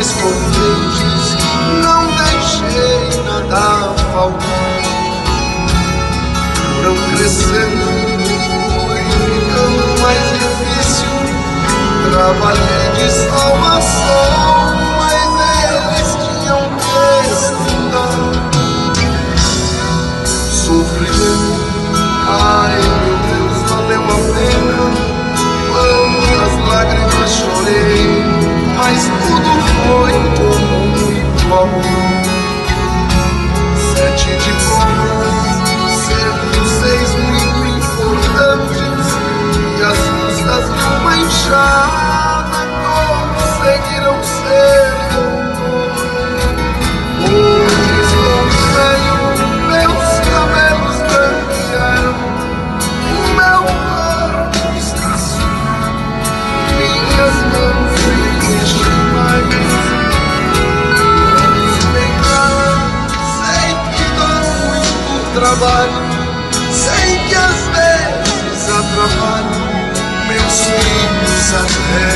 escondidos, não deixei nada faltar. Foram crescendo e ficando mais difícil. Trabalhei de salvação, mas eles tinham que estudar. Sofrimento, ai. Trabalho, sei que às vezes atrapalho meus filhos até.